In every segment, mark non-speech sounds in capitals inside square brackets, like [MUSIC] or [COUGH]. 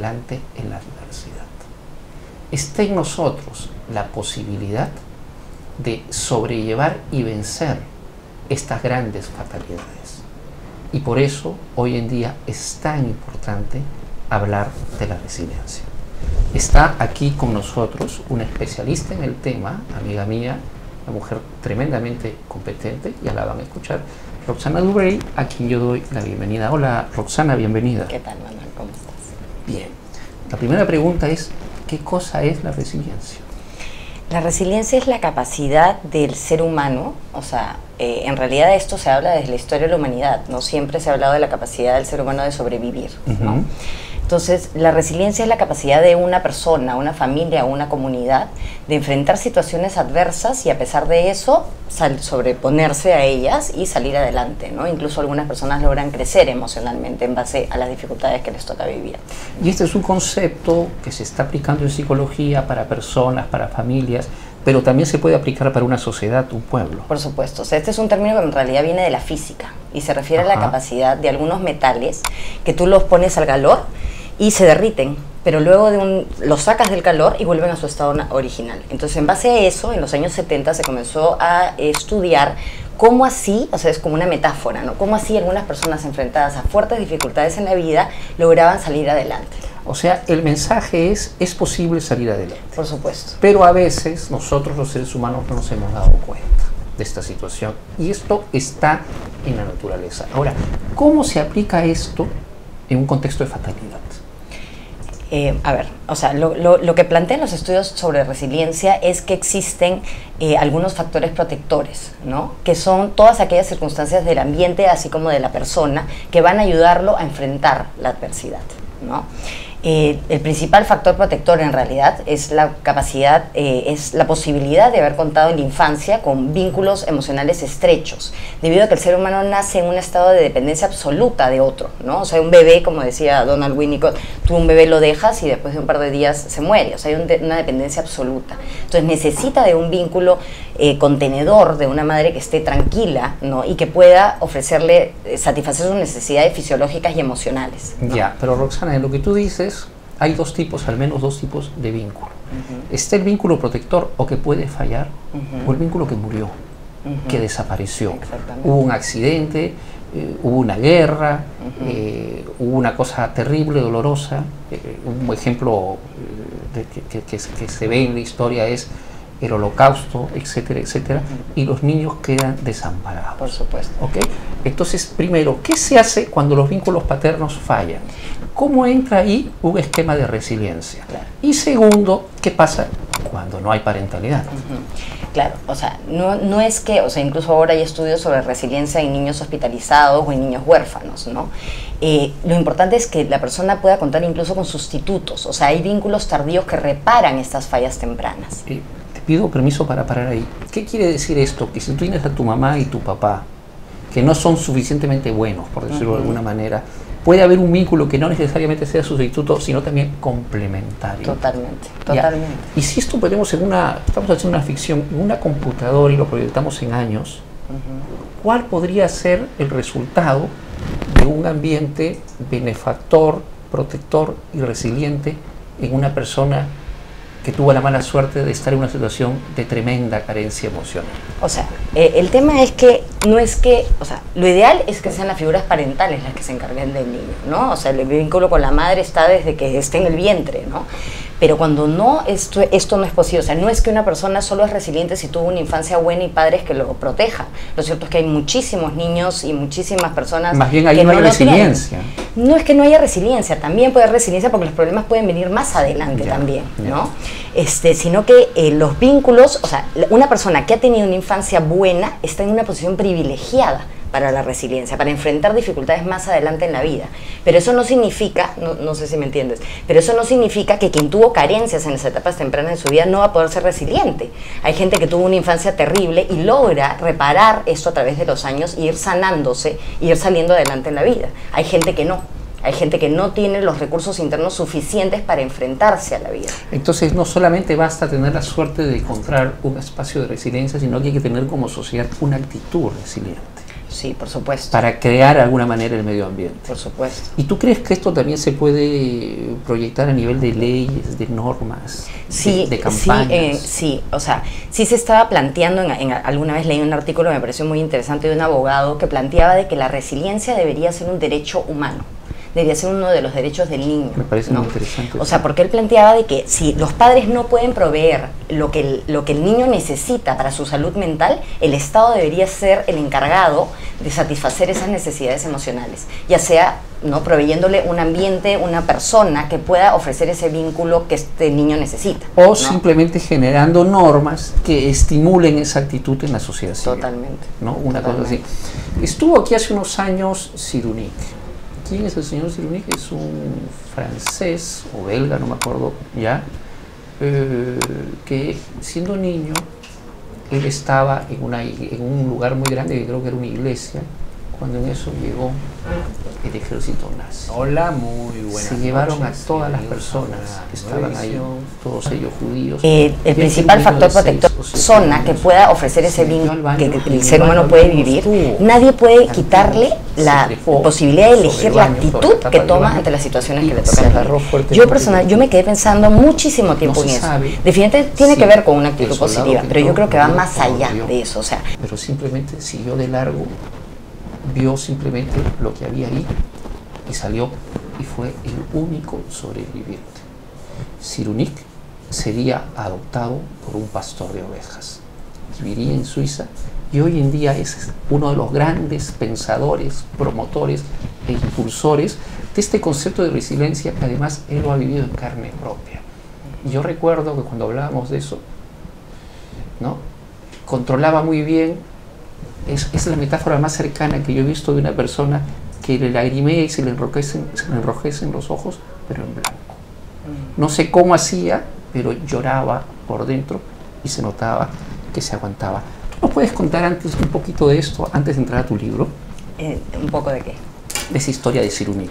adelante en la adversidad. Está en nosotros la posibilidad de sobrellevar y vencer estas grandes fatalidades. Y por eso hoy en día es tan importante hablar de la resiliencia. Está aquí con nosotros una especialista en el tema, amiga mía, una mujer tremendamente competente, ya la van a escuchar, Roxana Dubrey, a quien yo doy la bienvenida. Hola Roxana, bienvenida. ¿Qué tal, Manuel? Bien. La primera pregunta es, ¿qué cosa es la resiliencia? La resiliencia es la capacidad del ser humano, o sea, eh, en realidad esto se habla desde la historia de la humanidad, no siempre se ha hablado de la capacidad del ser humano de sobrevivir. ¿no? Entonces, la resiliencia es la capacidad de una persona, una familia, una comunidad de enfrentar situaciones adversas y a pesar de eso sobreponerse a ellas y salir adelante. ¿no? Incluso algunas personas logran crecer emocionalmente en base a las dificultades que les toca vivir. Y este es un concepto que se está aplicando en psicología para personas, para familias, pero también se puede aplicar para una sociedad, un pueblo. Por supuesto. O sea, este es un término que en realidad viene de la física y se refiere a la capacidad de algunos metales que tú los pones al calor y se derriten, pero luego de un, los sacas del calor y vuelven a su estado original. Entonces, en base a eso, en los años 70 se comenzó a estudiar cómo así, o sea, es como una metáfora, ¿no? Cómo así algunas personas enfrentadas a fuertes dificultades en la vida lograban salir adelante. O sea, el mensaje es, es posible salir adelante. Por supuesto. Pero a veces nosotros los seres humanos no nos hemos dado cuenta de esta situación. Y esto está en la naturaleza. Ahora, ¿cómo se aplica esto en un contexto de fatalidad? Eh, a ver, o sea, lo, que plantean los estudios sobre resiliencia es que existen eh, algunos factores protectores, ¿no? Que son todas aquellas circunstancias del ambiente, así como de la persona, que van a ayudarlo a enfrentar la adversidad, ¿no? Eh, el principal factor protector en realidad es la capacidad, eh, es la posibilidad de haber contado en la infancia con vínculos emocionales estrechos, debido a que el ser humano nace en un estado de dependencia absoluta de otro, ¿no? O sea, un bebé, como decía Donald Winnicott, tú un bebé lo dejas y después de un par de días se muere, o sea, hay una dependencia absoluta. Entonces necesita de un vínculo eh, contenedor, de una madre que esté tranquila, ¿no? Y que pueda ofrecerle, satisfacer sus necesidades fisiológicas y emocionales. Ya, pero Roxana, en lo que tú dices, hay dos tipos, al menos dos tipos de vínculo. Está el vínculo protector o que puede fallar, o el vínculo que murió, que desapareció. Hubo un accidente, eh, hubo una guerra, eh, hubo una cosa terrible, dolorosa. Eh, un ejemplo que, que, se ve en la historia es el holocausto, etcétera, etcétera, y los niños quedan desamparados. Por supuesto. ¿Ok? Entonces, primero, ¿qué se hace cuando los vínculos paternos fallan? ¿Cómo entra ahí un esquema de resiliencia? Y segundo, ¿qué pasa cuando no hay parentalidad? Claro, o sea, no, no es que, o sea, incluso ahora hay estudios sobre resiliencia en niños hospitalizados o en niños huérfanos, ¿no? Eh, lo importante es que la persona pueda contar incluso con sustitutos, o sea, hay vínculos tardíos que reparan estas fallas tempranas. te pido permiso para parar ahí. ¿Qué quiere decir esto? Que si tú tienes a tu mamá y tu papá, que no son suficientemente buenos, por decirlo de alguna manera, puede haber un vínculo que no necesariamente sea sustituto, sino también complementario. Totalmente, totalmente. Y si esto ponemos en una, estamos haciendo una ficción, en una computadora y lo proyectamos en años, ¿cuál podría ser el resultado de un ambiente benefactor, protector y resiliente en una persona que tuvo la mala suerte de estar en una situación de tremenda carencia emocional. O sea, eh, el tema es que no es que, o sea, lo ideal es que sean las figuras parentales las que se encarguen del niño, ¿no? O sea, el vínculo con la madre está desde que esté en el vientre, ¿no? Pero cuando no, esto, esto no es posible. O sea, no es que una persona solo es resiliente si tuvo una infancia buena y padres que lo protejan. Lo cierto es que hay muchísimos niños y muchísimas personas. Más bien ahí no hay resiliencia. No es que no haya resiliencia, también puede haber resiliencia porque los problemas pueden venir más adelante también, ¿no? Este, sino que eh, los vínculos, o sea, una persona que ha tenido una infancia buena está en una posición privilegiada para la resiliencia, para enfrentar dificultades más adelante en la vida. Pero eso no significa, no, sé si me entiendes, pero eso no significa que quien tuvo carencias en las etapas tempranas de su vida no va a poder ser resiliente. Hay gente que tuvo una infancia terrible y logra reparar esto a través de los años, y ir sanándose, y ir saliendo adelante en la vida. Hay gente que no. Hay gente que no tiene los recursos internos suficientes para enfrentarse a la vida. Entonces no solamente basta tener la suerte de encontrar un espacio de resiliencia, sino que hay que tener como sociedad una actitud resiliente. sí, por supuesto. Para crear de alguna manera el medio ambiente. Por supuesto. ¿Y tú crees que esto también se puede proyectar a nivel de leyes, de normas, sí, de, campañas? Sí, eh, sí, o sea, sí se estaba planteando, en, alguna vez leí un artículo que me pareció muy interesante de un abogado que planteaba de que la resiliencia debería ser un derecho humano debía ser uno de los derechos del niño. Me parece muy interesante. O sea, porque él planteaba de que si los padres no pueden proveer lo que, el, lo que el niño necesita para su salud mental, el Estado debería ser el encargado de satisfacer esas necesidades emocionales, ya sea no proveyéndole un ambiente, una persona que pueda ofrecer ese vínculo que este niño necesita. O simplemente generando normas que estimulen esa actitud en la sociedad. Totalmente. ¿no? Una cosa así. Estuvo aquí hace unos años Sirunik ¿Quién es el señor Cyrulnik? Es un francés o belga, no me acuerdo ya, eh, que siendo niño él estaba en, una, en un lugar muy grande que creo que era una iglesia, cuando en eso llegó el ejército nazi. Hola, muy buenas Se llevaron a todas las personas que estaban ahí, todos ellos judíos. Eh, el principal factor protector, zona que pueda ofrecer ese vínculo que, el ser humano puede vivir, nadie puede quitarle la posibilidad de elegir la actitud que toma ante las situaciones que le tocan. Yo personal, yo me quedé pensando muchísimo tiempo en eso. Definitivamente tiene que ver con una actitud positiva, pero yo creo que va más allá de eso. O sea, pero simplemente siguió de largo vio simplemente lo que había ahí y salió y fue el único sobreviviente. Sirunik sería adoptado por un pastor de ovejas. Viviría en Suiza y hoy en día es uno de los grandes pensadores, promotores e impulsores de este concepto de resiliencia que además él lo ha vivido en carne propia. yo recuerdo que cuando hablábamos de eso, ¿no? controlaba muy bien es, la metáfora más cercana que yo he visto de una persona que le lagrimea y se le enrojecen, se le enrojecen los ojos, pero en blanco. Mm. No sé cómo hacía, pero lloraba por dentro y se notaba que se aguantaba. ¿Tú nos puedes contar antes un poquito de esto, antes de entrar a tu libro? Eh, ¿Un poco de qué? De esa historia de Sirunik.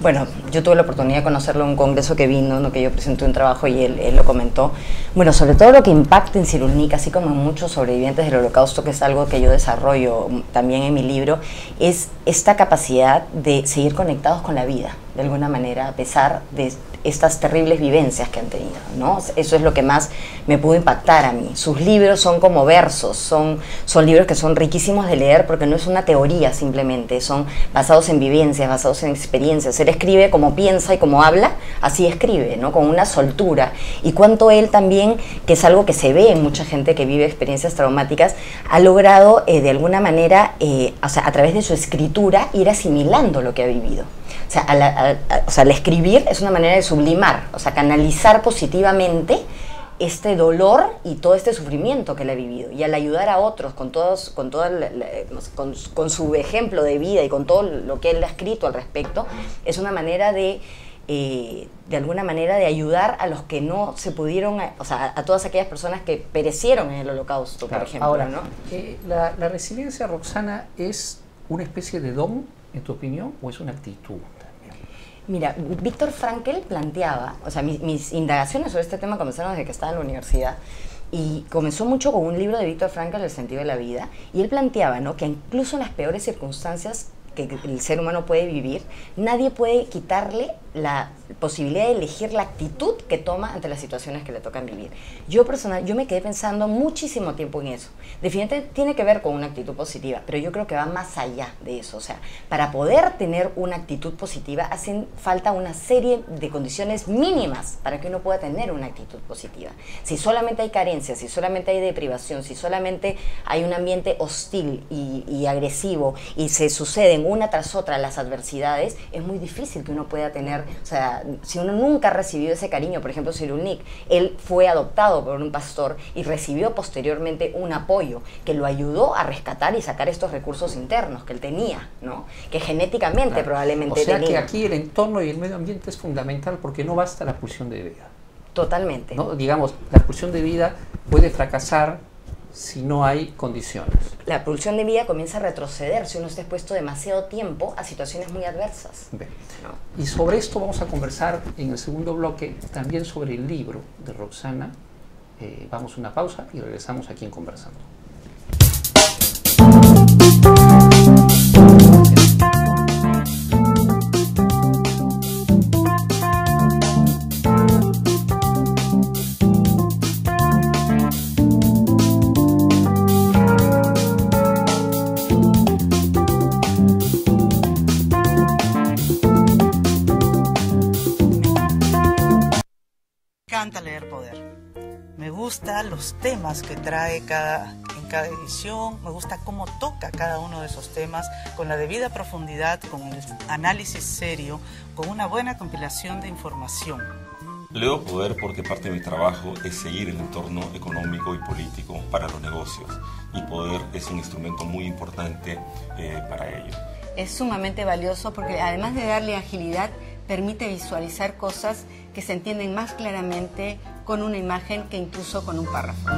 Bueno, yo tuve la oportunidad de conocerlo en un congreso que vino, ¿no? que yo presenté un trabajo y él, él, lo comentó. Bueno, sobre todo lo que impacta en Cirunik, así como en muchos sobrevivientes del holocausto, que es algo que yo desarrollo también en mi libro, es esta capacidad de seguir conectados con la vida, de alguna manera, a pesar de estas terribles vivencias que han tenido, ¿no? Eso es lo que más me pudo impactar a mí. Sus libros son como versos, son, son libros que son riquísimos de leer porque no es una teoría simplemente, son basados en vivencias, basados en experiencias. Él escribe como piensa y como habla, así escribe, ¿no? Con una soltura. Y cuánto él también, que es algo que se ve en mucha gente que vive experiencias traumáticas, ha logrado eh, de alguna manera, eh, o sea, a través de su escritura, ir asimilando lo que ha vivido. O sea, al, escribir es una manera de sublimar, o sea, canalizar positivamente este dolor y todo este sufrimiento que él ha vivido. Y al ayudar a otros con, todos, con, toda con, su ejemplo de vida y con todo lo que él ha escrito al respecto, es una manera de, eh, de alguna manera, de ayudar a los que no se pudieron, o sea, a todas aquellas personas que perecieron en el holocausto, por ejemplo. Ahora, ¿no? Eh, la, la resiliencia, Roxana, es una especie de don en tu opinión, o es una actitud? Mira, Víctor Frankel planteaba, o sea, mis, indagaciones sobre este tema comenzaron desde que estaba en la universidad, y comenzó mucho con un libro de Víctor Frankel, El sentido de la vida, y él planteaba ¿no? que incluso en las peores circunstancias que el ser humano puede vivir, nadie puede quitarle la posibilidad de elegir la actitud que toma ante las situaciones que le tocan vivir. Yo personal, yo me quedé pensando muchísimo tiempo en eso. Definitivamente tiene que ver con una actitud positiva, pero yo creo que va más allá de eso. O sea, para poder tener una actitud positiva hacen falta una serie de condiciones mínimas para que uno pueda tener una actitud positiva. Si solamente hay carencias, si solamente hay deprivación, si solamente hay un ambiente hostil y, y agresivo y se suceden una tras otra las adversidades, es muy difícil que uno pueda tener o sea, si uno nunca ha recibido ese cariño, por ejemplo, Cyrulnik, él fue adoptado por un pastor y recibió posteriormente un apoyo que lo ayudó a rescatar y sacar estos recursos internos que él tenía, ¿no? Que genéticamente probablemente O sea que aquí el entorno y el medio ambiente es fundamental porque no basta la pulsión de vida. Totalmente. ¿no? Digamos, la pulsión de vida puede fracasar si no hay condiciones. La pulsión de vida comienza a retroceder si uno está expuesto demasiado tiempo a situaciones muy adversas. Y sobre esto vamos a conversar en el segundo bloque, también sobre el libro de Roxana. Eh, vamos a una pausa y regresamos aquí en Conversando. Los temas que trae cada, en cada edición, me gusta cómo toca cada uno de esos temas con la debida profundidad, con el análisis serio, con una buena compilación de información. Leo Poder porque parte de mi trabajo es seguir el entorno económico y político para los negocios y Poder es un instrumento muy importante eh, para ello. Es sumamente valioso porque además de darle agilidad, permite visualizar cosas que se entienden más claramente con una imagen que incluso con un párrafo.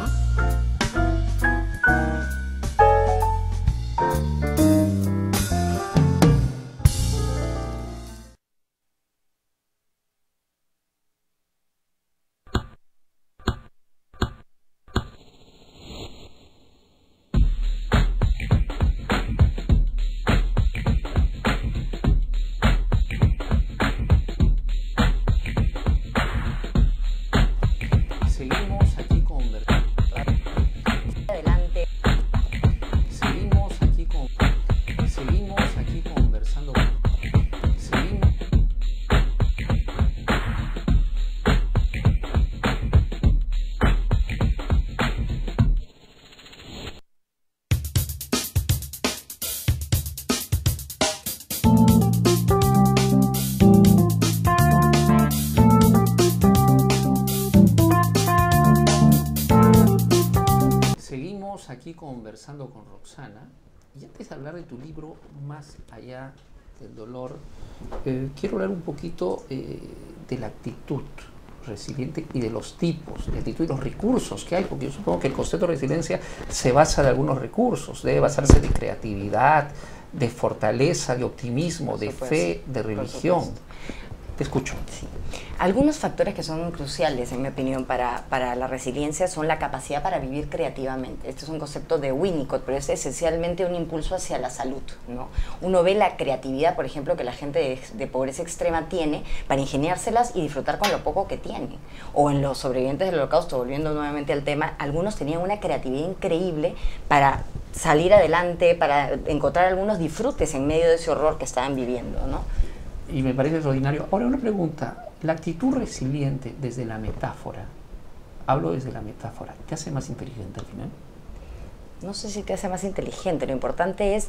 Conversando con Roxana y antes de hablar de tu libro Más allá del dolor, eh, quiero hablar un poquito eh, de la actitud resiliente y de los tipos de actitud y los recursos que hay, porque yo supongo que el concepto de resiliencia se basa de algunos recursos, debe basarse de creatividad, de fortaleza, de optimismo, de fe, de religión. Te escucho. Sí. Algunos factores que son cruciales, en mi opinión, para, para, la resiliencia son la capacidad para vivir creativamente. Este es un concepto de Winnicott, pero es esencialmente un impulso hacia la salud. ¿no? Uno ve la creatividad, por ejemplo, que la gente de, de, pobreza extrema tiene para ingeniárselas y disfrutar con lo poco que tienen. O en los sobrevivientes del holocausto, volviendo nuevamente al tema, algunos tenían una creatividad increíble para salir adelante, para encontrar algunos disfrutes en medio de ese horror que estaban viviendo. ¿no? Y me parece extraordinario. Ahora una pregunta, la actitud resiliente desde la metáfora, hablo desde la metáfora, ¿te hace más inteligente al final? No sé si te hace más inteligente, lo importante es,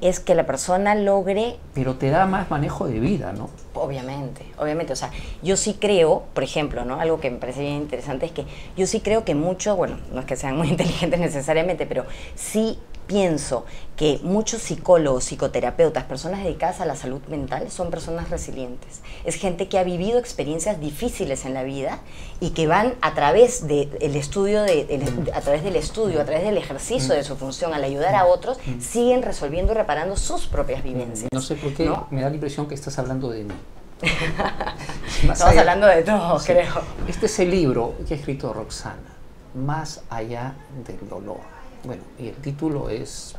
es que la persona logre... Pero te da más manejo de vida, ¿no? Obviamente, obviamente, o sea, yo sí creo, por ejemplo, ¿no? Algo que me parece bien interesante es que yo sí creo que mucho, bueno, no es que sean muy [LAUGHS] inteligentes necesariamente, pero sí pienso que muchos psicólogos, psicoterapeutas, personas dedicadas a la salud mental son personas resilientes. Es gente que ha vivido experiencias difíciles en la vida y que van a través del estudio, de, a través del estudio, a través del ejercicio de su función, al ayudar a otros, siguen resolviendo y reparando sus propias vivencias. No sé por qué me da la impresión que estás hablando de mí. [LAUGHS] Estamos hablando de todo, creo. Este es el libro que ha escrito Roxana, Más allá del dolor bueno, y el título es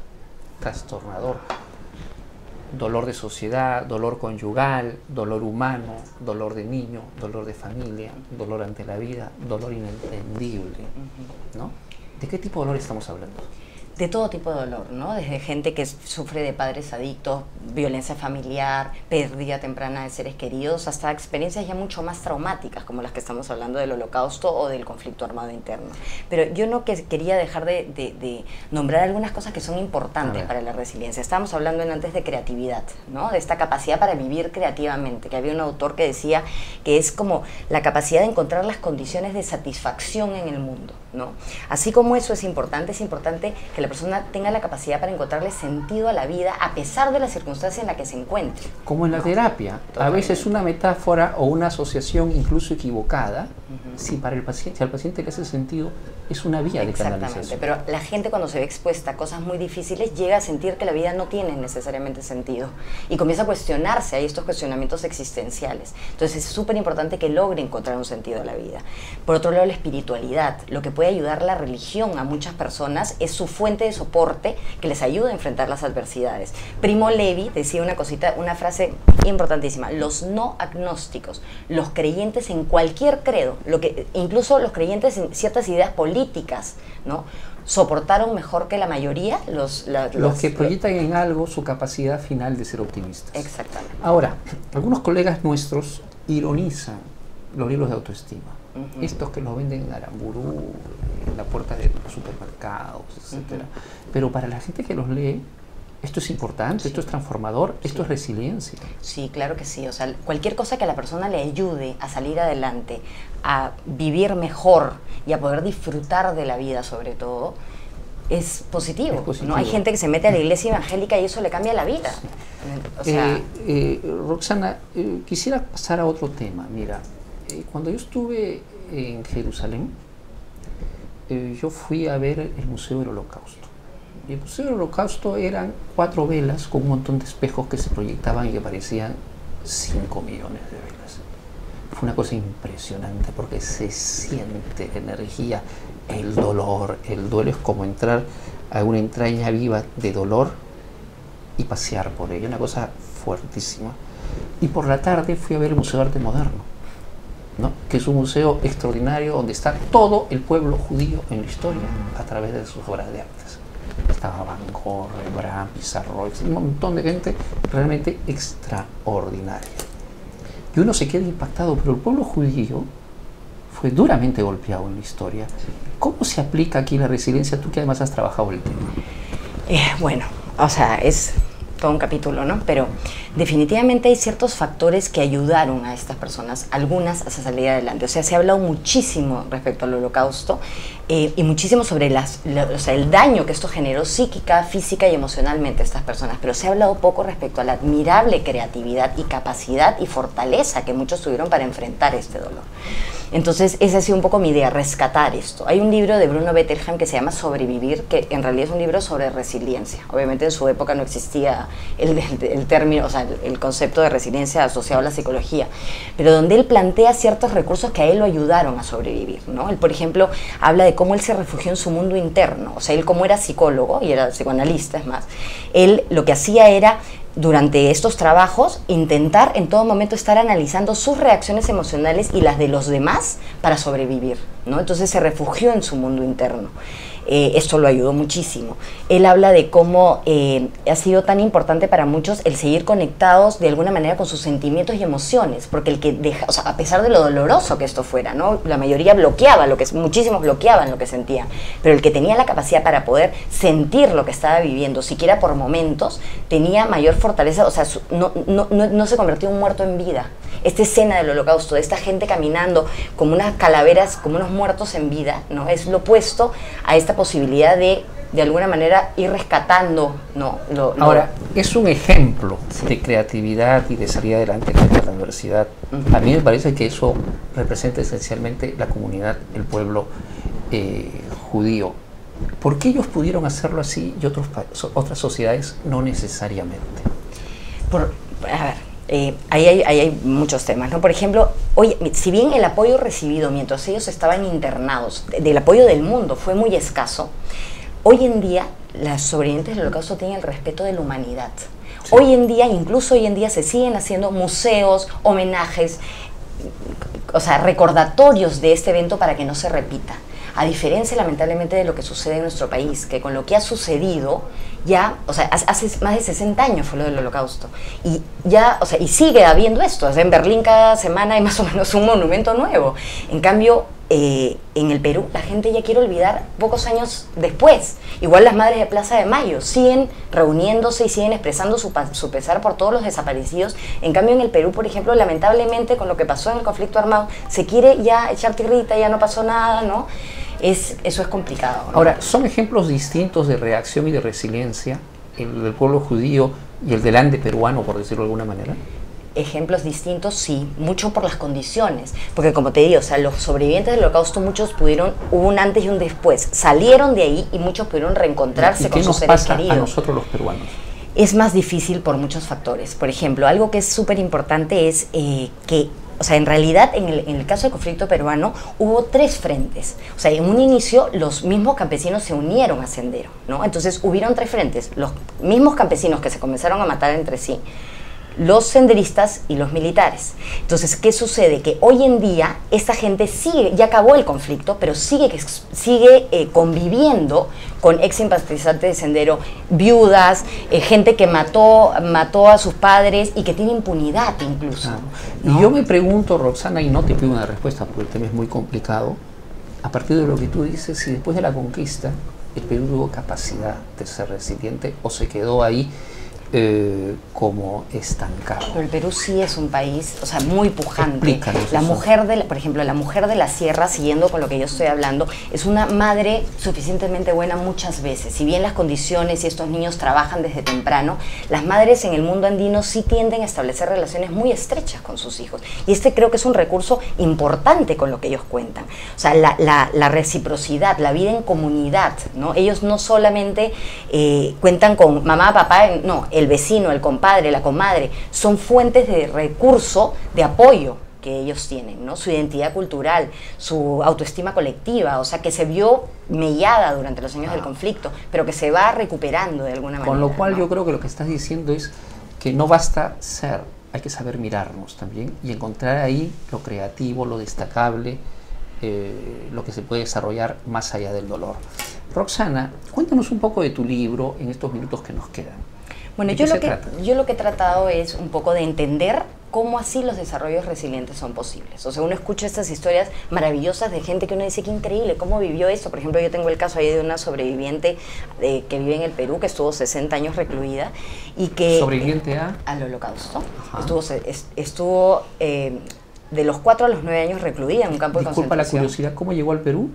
trastornador. Dolor de sociedad, dolor conyugal, dolor humano, dolor de niño, dolor de familia, dolor ante la vida, dolor inentendible. ¿no? ¿De qué tipo de dolor estamos hablando? De todo tipo de dolor, ¿no? Desde gente que sufre de padres adictos, violencia familiar, pérdida temprana de seres queridos, hasta experiencias ya mucho más traumáticas, como las que estamos hablando del holocausto o del conflicto armado interno. Pero yo no que, quería dejar de, nombrar algunas cosas que son importantes para la resiliencia. Estábamos hablando antes de creatividad, ¿no? De esta capacidad para vivir creativamente, que había un autor que decía que es como la capacidad de encontrar las condiciones de satisfacción en el mundo, ¿no? Así como eso es importante, es importante que la persona tenga la capacidad para encontrarle sentido a la vida a pesar de la circunstancia en la que se encuentre. Como en la terapia, a veces una metáfora o una asociación incluso equivocada, si para el paciente, si al paciente le hace sentido, es una vía de Exactamente, pero la gente cuando se ve expuesta a cosas muy difíciles llega a sentir que la vida no tiene necesariamente sentido y comienza a cuestionarse, hay estos cuestionamientos existenciales. Entonces es súper importante que logre encontrar un sentido a la vida. Por otro lado, la espiritualidad, lo que puede ayudar la religión a muchas personas es su fuente de soporte que les ayuda a enfrentar las adversidades. Primo Levi decía una cosita, una frase importantísima, los no agnósticos, los creyentes en cualquier credo, lo que incluso los creyentes en ciertas ideas políticas, ¿no? soportaron mejor que la mayoría los, los, que proyectan en algo su capacidad final de ser optimistas. Exactamente. Ahora, algunos colegas nuestros ironizan los libros de autoestima estos que los venden en Aramburú, en la puerta de los supermercados, etcétera. Pero para la gente que los lee, esto es importante, esto es transformador, esto es resiliencia. Sí, claro que sí. O sea, cualquier cosa que a la persona le ayude a salir adelante, a vivir mejor y a poder disfrutar de la vida sobre todo, es positivo. ¿no? Hay gente que se mete a la iglesia evangélica y eso le cambia la vida. Eh, eh, Roxana, eh, quisiera pasar a otro tema. Mira, cuando yo estuve en Jerusalén, yo fui a ver el Museo del Holocausto. Y el Museo del Holocausto eran cuatro velas con un montón de espejos que se proyectaban y que parecían 5 millones de velas. Fue una cosa impresionante porque se siente energía, el dolor. El duelo es como entrar a una entraña viva de dolor y pasear por ella, una cosa fuertísima. Y por la tarde fui a ver el Museo de Arte Moderno, ¿no? que es un museo extraordinario donde está todo el pueblo judío en la historia a través de sus obras de arte. Estaba Van Gogh, Pizarro, un montón de gente realmente extraordinaria. Y uno se queda impactado, pero el pueblo judío fue duramente golpeado en la historia. ¿Cómo se aplica aquí la resiliencia, tú que además has trabajado el tema? Eh, bueno, o sea, es todo un capítulo, ¿no? Pero definitivamente hay ciertos factores que ayudaron a estas personas, algunas a salir adelante. O sea, se ha hablado muchísimo respecto al holocausto eh, y muchísimo sobre las, o sea, el daño que esto generó psíquica, física y emocionalmente a estas personas, pero se ha hablado poco respecto a la admirable creatividad y capacidad y fortaleza que muchos tuvieron para enfrentar este dolor. Entonces, esa ha sido un poco mi idea, rescatar esto. Hay un libro de Bruno Bettelheim que se llama Sobrevivir, que en realidad es un libro sobre resiliencia. Obviamente en su época no existía el, término, o sea, el, concepto de resiliencia asociado a la psicología, pero donde él plantea ciertos recursos que a él lo ayudaron a sobrevivir. ¿no? Él, por ejemplo, habla de cómo él se refugió en su mundo interno. O sea, él como era psicólogo y era psicoanalista, es más, él lo que hacía era durante estos trabajos intentar en todo momento estar analizando sus reacciones emocionales y las de los demás para sobrevivir, ¿no? Entonces se refugió en su mundo interno. Eh, esto lo ayudó muchísimo. Él habla de cómo eh, ha sido tan importante para muchos el seguir conectados de alguna manera con sus sentimientos y emociones, porque el que a pesar de lo doloroso que esto fuera, ¿no? La mayoría bloqueaba lo que, muchísimos bloqueaban lo que sentían, pero el que tenía la capacidad para poder sentir lo que estaba viviendo, siquiera por momentos, tenía mayor fortaleza, o sea, no, no, no, no se convirtió en un muerto en vida. Esta escena del holocausto, de esta gente caminando como unas calaveras, como unos muertos en vida, ¿no? Es lo opuesto a esta posibilidad de de alguna manera ir rescatando no ahora es un ejemplo de creatividad y de salir adelante en la universidad a mí me parece que eso representa esencialmente la comunidad el pueblo eh, judío. ¿por qué ellos pudieron hacerlo así y otros otras sociedades no necesariamente? Por, a ver, eh, ahí, hay, hay, muchos temas, ¿no? Por ejemplo, hoy, si bien el apoyo recibido mientras ellos estaban internados, del apoyo del mundo, fue muy escaso, hoy en día las sobrevivientes del holocausto tienen el respeto de la humanidad. Hoy en día, incluso hoy en día, se siguen haciendo museos, homenajes, o sea, recordatorios de este evento para que no se repita. A diferencia, lamentablemente, de lo que sucede en nuestro país, que con lo que ha sucedido, ya, o sea, hace más de 60 años fue lo del holocausto. Y ya, o sea, y sigue habiendo esto. O sea, en Berlín cada semana hay más o menos un monumento nuevo. En cambio, eh, en el Perú la gente ya quiere olvidar pocos años después. Igual las madres de Plaza de Mayo siguen reuniéndose y siguen expresando su, su, pesar por todos los desaparecidos. En cambio en el Perú, por ejemplo, lamentablemente con lo que pasó en el conflicto armado, se quiere ya echar tirrita, ya no pasó nada, ¿no? Es, eso es complicado. Ahora, son ejemplos distintos de reacción y de resiliencia, el del pueblo judío y el del ande peruano, por decirlo de alguna manera. Ejemplos distintos, sí, mucho por las condiciones, porque como te digo, o sea, los sobrevivientes del holocausto, muchos pudieron, hubo un antes y un después, salieron de ahí y muchos pudieron reencontrarse con sus seres queridos. A nosotros los peruanos es más difícil por muchos factores. Por ejemplo, algo que es súper importante es eh, que o sea, en realidad, en el, caso del conflicto peruano, hubo tres frentes. O sea, en un inicio, los mismos campesinos se unieron a Sendero, ¿no? Entonces, hubieron tres frentes. Los mismos campesinos que se comenzaron a matar entre sí, los senderistas y los militares. Entonces, ¿qué sucede? Que hoy en día esta gente sigue, ya acabó el conflicto, pero sigue, sigue eh, conviviendo con ex simpatizantes de sendero, viudas, eh, gente que mató, mató a sus padres y que tiene impunidad incluso. Y yo me pregunto, Roxana, y no te pido una respuesta porque el tema es muy complicado, a partir de lo que tú dices, si después de la conquista el Perú tuvo capacidad de ser resiliente o se quedó ahí eh, como estancado. Pero el Perú sí es un país, o sea, muy pujante. La mujer de, por ejemplo, la mujer de la sierra, siguiendo con lo que yo estoy hablando, es una madre suficientemente buena muchas veces. Si bien las condiciones y estos niños trabajan desde temprano, las madres en el mundo andino sí tienden a establecer relaciones muy estrechas con sus hijos. Y este creo que es un recurso importante con lo que ellos cuentan. O sea, la, reciprocidad, la vida en comunidad, ¿no? Ellos no solamente eh, cuentan con mamá, papá, no, el vecino, el compadre, la comadre, son fuentes de recurso, de apoyo que ellos tienen, ¿no? Su identidad cultural, su autoestima colectiva, o sea, que se vio mellada durante los años del ah. conflicto, pero que se va recuperando de alguna manera. Con lo cual yo creo que lo que estás diciendo es que no basta ser, hay que saber mirarnos también y encontrar ahí lo creativo, lo destacable, eh, lo que se puede desarrollar más allá del dolor. Roxana, cuéntanos un poco de tu libro en estos minutos que nos quedan. Bueno, yo lo, que, yo lo que he tratado es un poco de entender cómo así los desarrollos resilientes son posibles. O sea, uno escucha estas historias maravillosas de gente que uno dice, qué increíble, cómo vivió esto. Por ejemplo, yo tengo el caso ahí de una sobreviviente de, que vive en el Perú, que estuvo 60 años recluida y que... ¿Sobreviviente a? Al holocausto. Estuvo, estuvo eh, de los 4 a los 9 años recluida en un campo de concentración. Disculpa la curiosidad, ¿cómo llegó al Perú?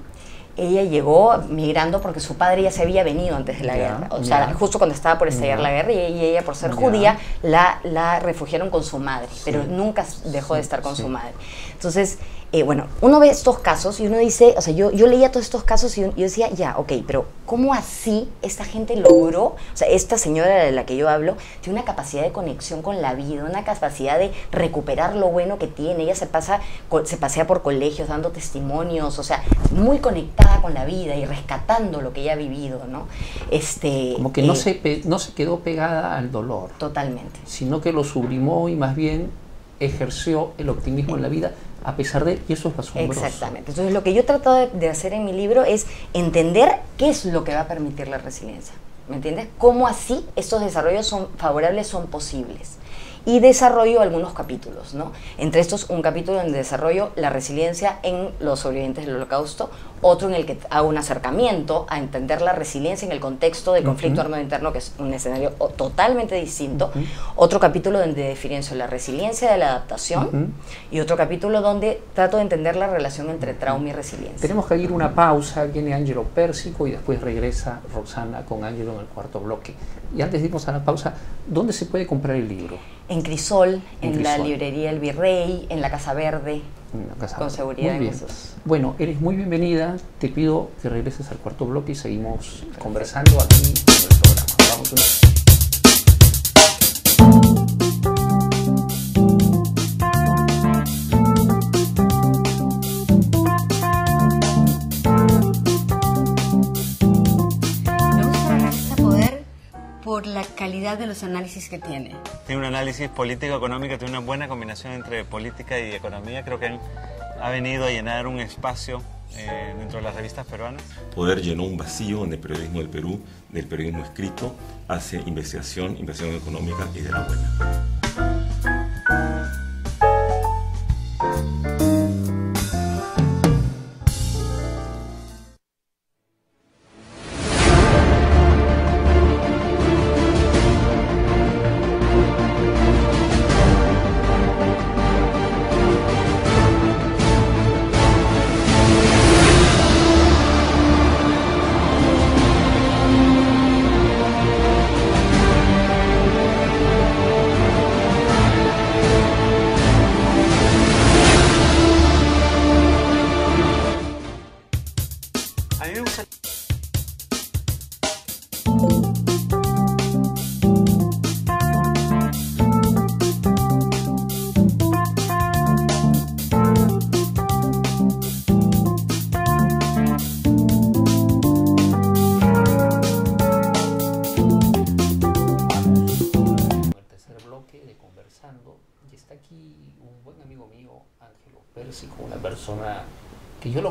Ella llegó migrando porque su padre ya se había venido antes de la guerra. O sea, justo cuando estaba por estallar la guerra y ella, por ser judía, la, la refugiaron con su madre, pero nunca dejó de estar con su madre. Entonces, eh, bueno, uno ve estos casos y uno dice, o sea, yo, yo leía todos estos casos y yo, decía, ya, ok, pero ¿cómo así esta gente logró, o sea, esta señora de la que yo hablo, tiene una capacidad de conexión con la vida, una capacidad de recuperar lo bueno que tiene, ella se, pasa, se pasea por colegios dando testimonios, o sea, muy conectada con la vida y rescatando lo que ella ha vivido, ¿no? Este, Como que no, eh, se, no se quedó pegada al dolor. Totalmente. Sino que lo sublimó y más bien ejerció el optimismo en la vida a pesar de, y eso es. Exactamente. Entonces lo que yo he tratado de hacer en mi libro es entender qué es lo que va a permitir la resiliencia. ¿Me entiendes? Cómo así estos desarrollos son favorables, son posibles y desarrollo algunos capítulos, ¿no? Entre estos, un capítulo donde desarrollo la resiliencia en los sobrevivientes del holocausto, otro en el que hago un acercamiento a entender la resiliencia en el contexto del conflicto armado interno, que es un escenario totalmente distinto, otro capítulo donde diferencio la resiliencia de la adaptación y otro capítulo donde trato de entender la relación entre trauma y resiliencia. Tenemos que ir una pausa, viene Angelo Pérsico y después regresa Roxana con Angelo en el cuarto bloque. Y antes de irnos a la pausa, ¿dónde se puede comprar el libro? En Crisol, en, la librería El Virrey, en la Casa Verde, con seguridad. Muy bien. Bueno, eres muy bienvenida. Te pido que regreses al cuarto bloque y seguimos conversando aquí en el programa. Vamos una... calidad de los análisis que tiene. Tiene un análisis político-económico, tiene una buena combinación entre política y economía. Creo que ha venido a llenar un espacio eh, dentro de las revistas peruanas. Poder llenó un vacío en el periodismo del Perú, del periodismo escrito, hacia investigación, investigación económica y de la buena.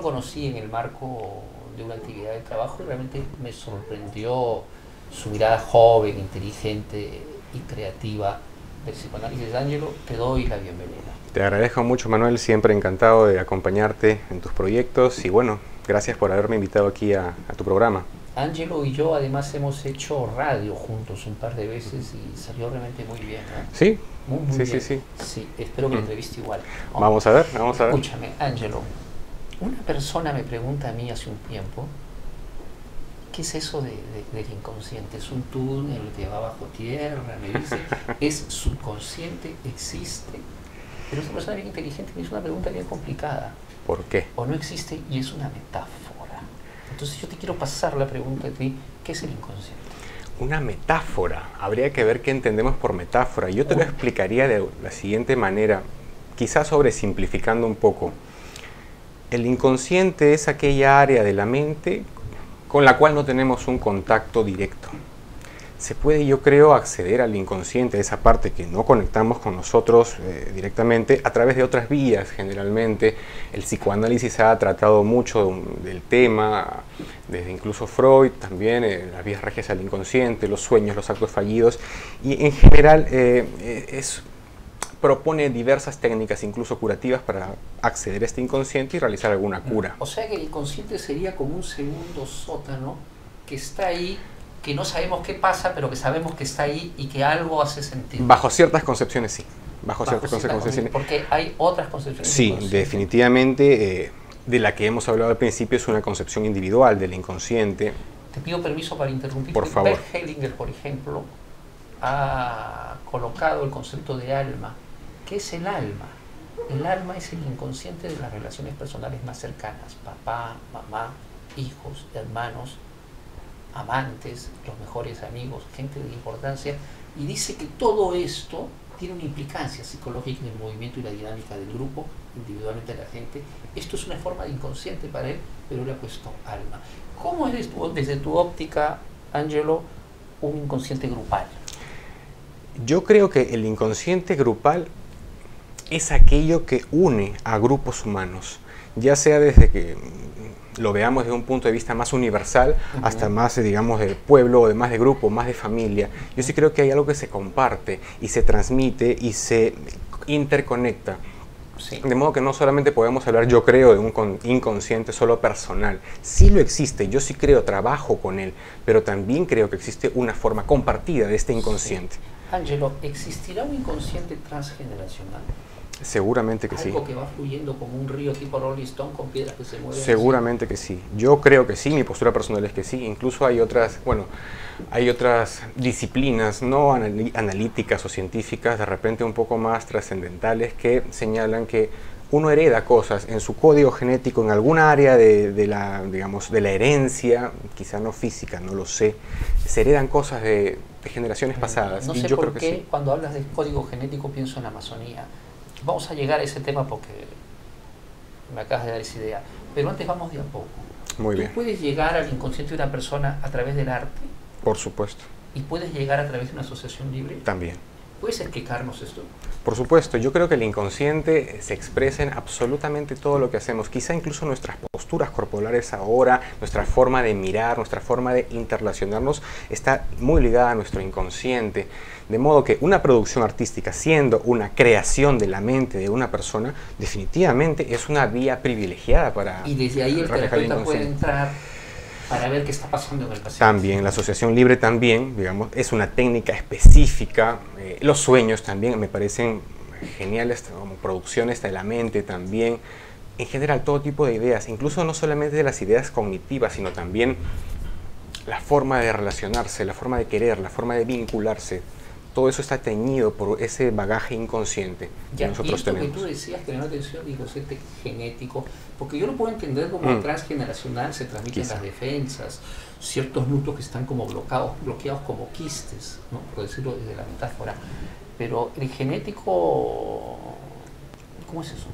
Conocí en el marco de una actividad de trabajo y realmente me sorprendió su mirada joven, inteligente y creativa del psicoanálisis. Ángelo, te doy la bienvenida. Te agradezco mucho, Manuel, siempre encantado de acompañarte en tus proyectos y bueno, gracias por haberme invitado aquí a, tu programa. Ángelo y yo además hemos hecho radio juntos un par de veces y salió realmente muy bien. Sí, muy, sí, sí, sí, sí. espero que la mm. entrevista igual. Vamos a ver, vamos a ver. Escúchame, Ángelo. Una persona me pregunta a mí hace un tiempo, ¿qué es eso de, del inconsciente? ¿Es un túnel que va bajo tierra? Me dice, [LAUGHS] ¿es subconsciente? ¿Existe? Pero esta persona bien inteligente me hizo una pregunta bien complicada. ¿Por qué? O no existe y es una metáfora. Entonces yo te quiero pasar la pregunta de ti, ¿qué es el inconsciente? Una metáfora. Habría que ver qué entendemos por metáfora. Yo te lo explicaría de la siguiente manera, quizás sobresimplificando un poco. El inconsciente es aquella área de la mente con la cual no tenemos un contacto directo. Se puede, yo creo, acceder al inconsciente, esa parte que no conectamos con nosotros eh, directamente, a través de otras vías generalmente. El psicoanálisis ha tratado mucho del tema, desde incluso Freud también, eh, las vías regias al inconsciente, los sueños, los actos fallidos, y en general eh, es propone diversas técnicas, incluso curativas, para acceder a este inconsciente y realizar alguna cura. O sea que el inconsciente sería como un segundo sótano que está ahí, que no sabemos qué pasa, pero que sabemos que está ahí y que algo hace sentido. Bajo ciertas concepciones, sí. Bajo, ciertas concepciones. Porque hay otras concepciones. Sí, definitivamente. Eh, de la que hemos hablado al principio es una concepción individual del inconsciente. Te pido permiso para interrumpir. Por favor. Hellinger, por ejemplo, ha colocado el concepto de alma ¿Qué es el alma? El alma es el inconsciente de las relaciones personales más cercanas, papá, mamá, hijos, hermanos, amantes, los mejores amigos, gente de importancia, y dice que todo esto tiene una implicancia psicológica en el movimiento y la dinámica del grupo, individualmente la gente. Esto es una forma de inconsciente para él, pero le ha puesto alma. ¿Cómo es desde tu óptica, Angelo, un inconsciente grupal? Yo creo que el inconsciente grupal es aquello que une a grupos humanos, ya sea desde que lo veamos desde un punto de vista más universal hasta más, digamos, de pueblo o de más de grupo, más de familia. Yo sí creo que hay algo que se comparte y se transmite y se interconecta. De modo que no solamente podemos hablar, yo creo, de un inconsciente solo personal. Sí lo existe, yo sí creo, trabajo con él, pero también creo que existe una forma compartida de este inconsciente. Ángelo, ¿existirá un inconsciente transgeneracional? Seguramente que sí. Algo que va fluyendo como un río tipo Rolling Stone con piedras que se mueven. Seguramente que sí. Yo creo que sí, mi postura personal es que sí. Incluso hay otras, bueno, hay otras disciplinas no analíticas o científicas, de repente un poco más trascendentales, que señalan que uno hereda cosas en su código genético, en alguna área de, la, digamos, de la herencia, quizá no física, no lo sé, se heredan cosas de, generaciones pasadas. No sé yo por creo qué cuando hablas de código genético pienso en Amazonía Vamos a llegar a ese tema porque me acabas de dar esa idea. Pero antes vamos de a poco. Muy bien. puedes llegar al inconsciente de una persona a través del arte? Por supuesto. ¿Y puedes llegar a través de una asociación libre? También. ¿Puedes explicarnos esto? Por supuesto, yo creo que el inconsciente se expresa en absolutamente todo lo que hacemos, quizá incluso nuestras posturas corporales ahora, nuestra forma de mirar, nuestra forma de interrelacionarnos está muy ligada a nuestro inconsciente. De modo que una producción artística, siendo una creación de la mente de una persona, definitivamente es una vía privilegiada para... Y desde ahí el terapeuta puede entrar para ver qué está pasando en el paciente. También, la asociación libre también, digamos, es una técnica específica. Eh, los sueños también me parecen geniales como producciones de la mente también. En general, todo tipo de ideas, incluso no solamente de las ideas cognitivas, sino también la forma de relacionarse, la forma de querer, la forma de vincularse todo eso está teñido por ese bagaje inconsciente que nosotros y tenemos. que tú decías que la atención inconsciente genético, porque yo lo puedo entender como mm. transgeneracional, se transmiten las defensas, ciertos núcleos que están como bloqueados, bloqueados como quistes, ¿no? por decirlo desde la metáfora. Pero el genético, ¿cómo es eso?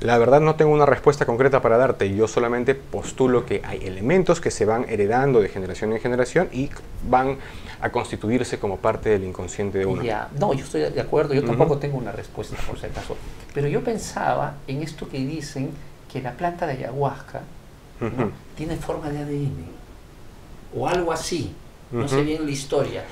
La verdad no tengo una respuesta concreta para darte, yo solamente postulo que hay elementos que se van heredando de generación en generación y van a constituirse como parte del inconsciente de uno. Ya, no, yo estoy de acuerdo, yo tampoco tengo una respuesta por si acaso, pero yo pensaba en esto que dicen que la planta de ayahuasca ¿no? tiene forma de ADN o algo así. No sé bien la historia.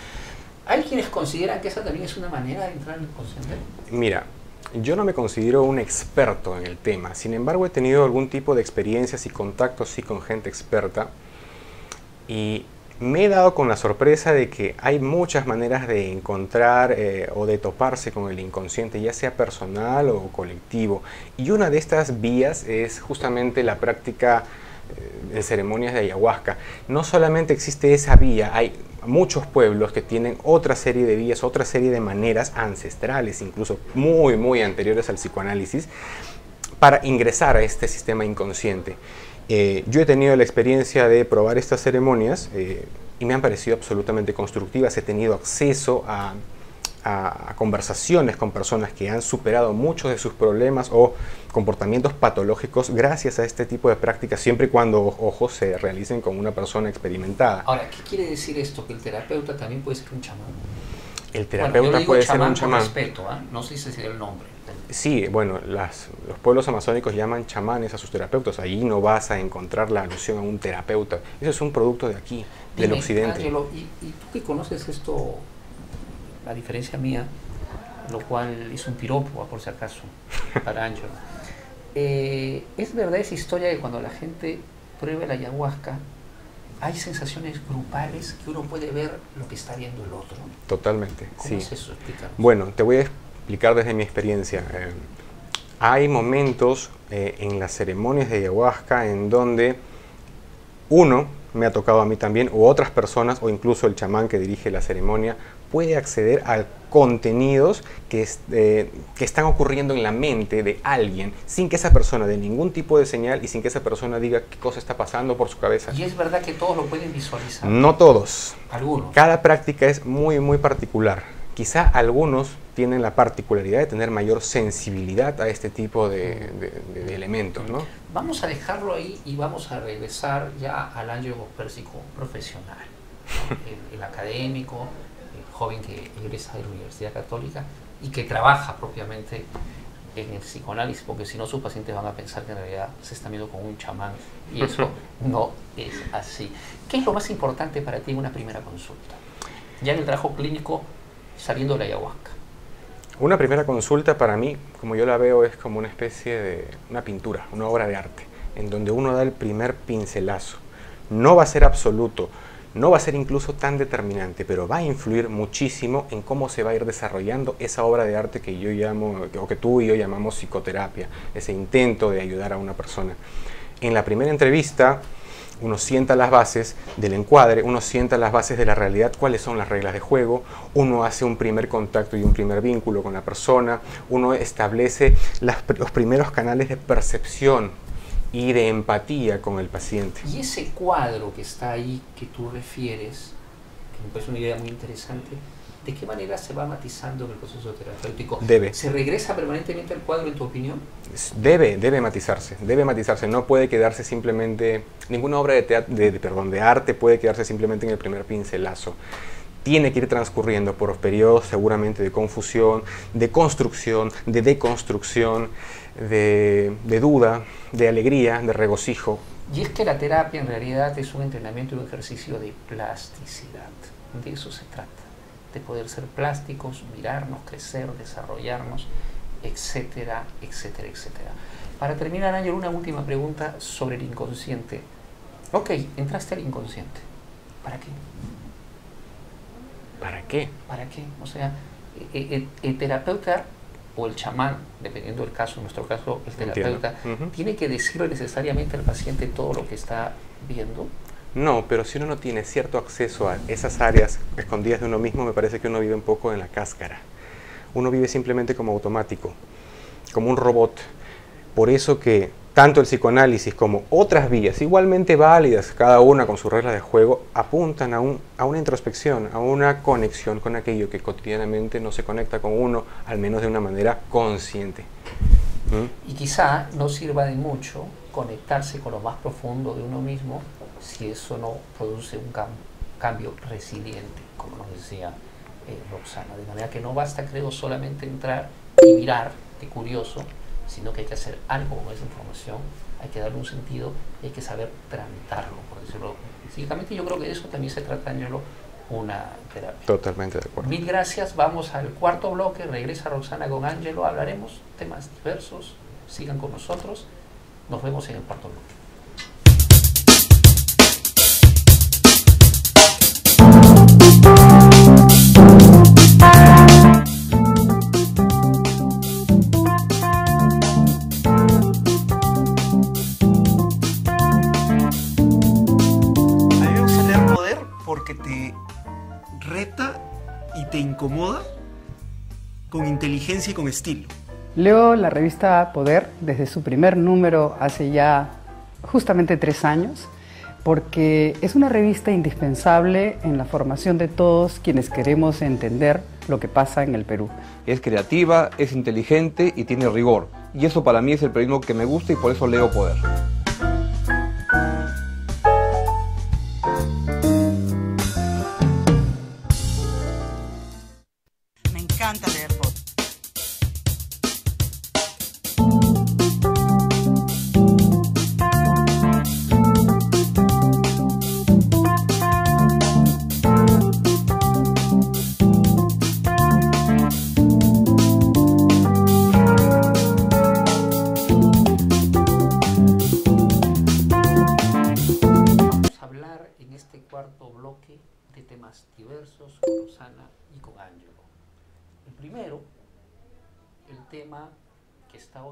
Hay quienes consideran que esa también es una manera de entrar en el inconsciente. Mira, yo no me considero un experto en el tema, sin embargo he tenido algún tipo de experiencias y contactos sí con gente experta y me he dado con la sorpresa de que hay muchas maneras de encontrar eh, o de toparse con el inconsciente, ya sea personal o colectivo. Y una de estas vías es justamente la práctica eh, de ceremonias de ayahuasca. No solamente existe esa vía, hay muchos pueblos que tienen otra serie de vías, otra serie de maneras ancestrales, incluso muy, muy anteriores al psicoanálisis, para ingresar a este sistema inconsciente. Eh, yo he tenido la experiencia de probar estas ceremonias eh, y me han parecido absolutamente constructivas. He tenido acceso a, a- a conversaciones con personas que han superado muchos de sus problemas o comportamientos patológicos gracias a este tipo de prácticas, siempre y cuando, ojo, se realicen con una persona experimentada. Ahora, ¿qué quiere decir esto? Que el terapeuta también puede ser un chamán. El Bueno, terapeuta yo digo puede ser chamán un con chamán. respeto, ¿ah? no sé si sería el nombre. Sí, bueno, las- los pueblos amazónicos llaman chamanes a sus terapeutas. Allí no vas a encontrar la alusión a un terapeuta. Eso es un producto de aquí, del Dime, occidente. Ángelo, ¿y, y tú que conoces esto, la diferencia mía, lo cual es un piropo, ah, por si acaso, para Ángelo. [LAUGHS] Eh, ¿Es verdad esa historia de cuando la gente prueba la ayahuasca, hay sensaciones grupales que uno puede ver lo que está viendo el otro? Totalmente, ¿Cómo sí. es eso? Explícanos. Bueno, te voy a explicar desde mi experiencia. Eh, hay momentos eh, en las ceremonias de ayahuasca en donde uno, me ha tocado a mí también, u otras personas, o incluso el chamán que dirige la ceremonia, puede acceder a contenidos que, es- eh, que están ocurriendo en la mente de alguien sin que esa persona dé ningún tipo de señal y sin que esa persona diga qué cosa está pasando por su cabeza. Y es verdad que todos lo pueden visualizar. No todos, Algunos. cada práctica es muy, muy particular. Quizá algunos tienen la particularidad de tener mayor sensibilidad a este tipo de, de- de- de elementos, ¿no? Vamos a dejarlo ahí y vamos a regresar ya al Ángelo Pérsico profesional, el, el académico, el joven que egresa de la Universidad Católica y que trabaja propiamente en el psicoanálisis, porque si no sus pacientes van a pensar que en realidad se están viendo con un chamán y eso [LAUGHS] no es así. ¿Qué es lo más importante para ti en una primera consulta? Ya en el trabajo clínico, saliendo de la ayahuasca. Una primera consulta para mí, como yo la veo, es como una especie de una pintura, una obra de arte, en donde uno da el primer pincelazo. No va a ser absoluto, no va a ser incluso tan determinante, pero va a influir muchísimo en cómo se va a ir desarrollando esa obra de arte que yo llamo, o que tú y yo llamamos psicoterapia, ese intento de ayudar a una persona. En la primera entrevista, uno sienta las bases del encuadre, uno sienta las bases de la realidad, cuáles son las reglas de juego, uno hace un primer contacto y un primer vínculo con la persona, uno establece los primeros canales de percepción y de empatía con el paciente. Y ese cuadro que está ahí, que tú refieres, que me parece una idea muy interesante, ¿de qué manera se va matizando en el proceso terapéutico? Debe. ¿Se regresa permanentemente al cuadro en tu opinión? Debe, debe matizarse, debe matizarse, no puede quedarse simplemente, ninguna obra de, teat- de, de- perdón, de arte puede quedarse simplemente en el primer pincelazo. Tiene que ir transcurriendo por periodos seguramente de confusión, de construcción, de deconstrucción, de, de duda, de alegría, de regocijo. Y es que la terapia en realidad es un entrenamiento y un ejercicio de plasticidad. De eso se trata. De poder ser plásticos, mirarnos, crecer, desarrollarnos, etcétera, etcétera, etcétera. Para terminar, Ángel, una última pregunta sobre el inconsciente. Ok, entraste al inconsciente. ¿Para qué? ¿Para qué? ¿Para qué? O sea, e- e- el, el terapeuta o el chamán, dependiendo del caso, en nuestro caso el terapeuta, tiene que decirle necesariamente al paciente todo lo que está viendo. No, pero si uno no tiene cierto acceso a esas áreas escondidas de uno mismo, me parece que uno vive un poco en la cáscara. Uno vive simplemente como automático, como un robot. Por eso que tanto el psicoanálisis como otras vías, igualmente válidas, cada una con sus reglas de juego, apuntan a, un- a una introspección, a una conexión con aquello que cotidianamente no se conecta con uno, al menos de una manera consciente. ¿Mm? Y quizá no sirva de mucho conectarse con lo más profundo de uno mismo si eso no produce un cam- cambio resiliente, como nos decía eh, Roxana. De manera que no basta, creo, solamente entrar y mirar, de curioso, sino que hay que hacer algo con esa información hay que darle un sentido y hay que saber tramitarlo, por decirlo físicamente. Yo creo que de eso también se trata, Angelo, una terapia. Totalmente de acuerdo. Mil gracias, vamos al cuarto bloque, regresa Roxana con Angelo, hablaremos temas diversos, sigan con nosotros, nos vemos en el cuarto bloque. Te incomoda con inteligencia y con estilo. Leo la revista Poder desde su primer número hace ya justamente tres años, porque es una revista indispensable en la formación de todos quienes queremos entender lo que pasa en el Perú. Es creativa, es inteligente y tiene rigor. Y eso para mí es el periodismo que me gusta y por eso leo Poder.